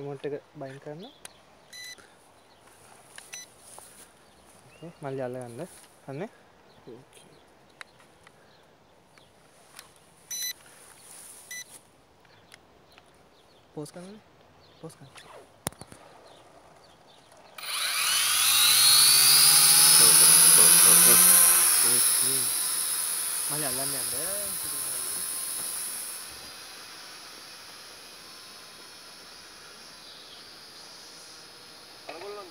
Remote එක බයින් කරන්න. ඕකේ මල්ලි අල්ලගන්න අන්නේ Okay. පෝස් කරන්න. පෝස් කරන්න. Okay. මල්ලි අල්ලන්න යන්න.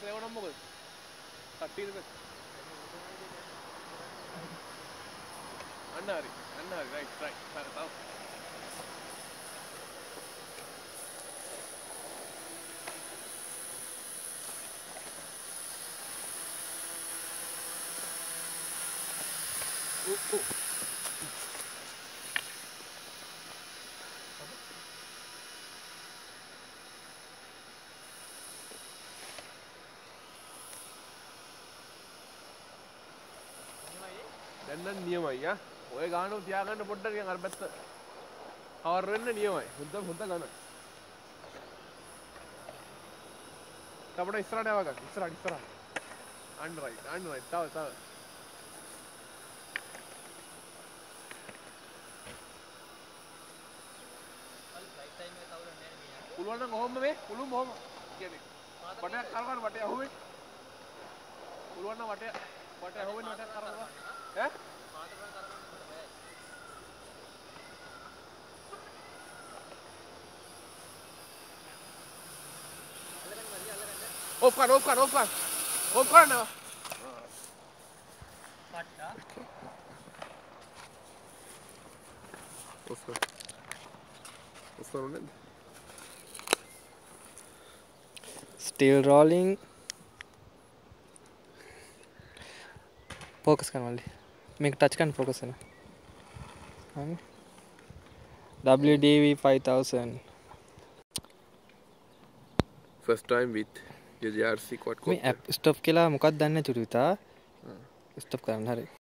कडकडे एवढा मग തട്ടിയത് അണ്ണ ഹരി അണ്ണ ഹരി റൈറ്റ് റൈറ്റ് താ Oh, oh. හරි තව. ඔව් ඔව්. දැන් නම් නියමයි ආ. ඔය ගානම තියාගන්න පොඩ්ඩක් නිකන් අර පැත්ත කවර් වෙන්න නියමයි. හොඳ හොඳ ගන්න. අපිට ඉස්සරහට යවා ගන්න. ඉස්සරහට ඉස්සරහට. අන්න රයිට්. අන්න රයිට්. තව තව. පුළුවන් නම් කොහොම මේ පුළුවන් කොහොම කියන්නේ වටයක් කරගන්න වටේ අහුවේ පුළුවන් නම් වටේ වටේ අහුවෙන්න opa, opa, opa, opa guard, off guard. Off guard now. Okay. Off guard. Still rolling. Focus kan only. मैं टच कर फोकस है ना W D five thousand first time with यूजीआरसी quad मैं स्टॉप के ला मुकाद दान चुरी था स्टॉप करना है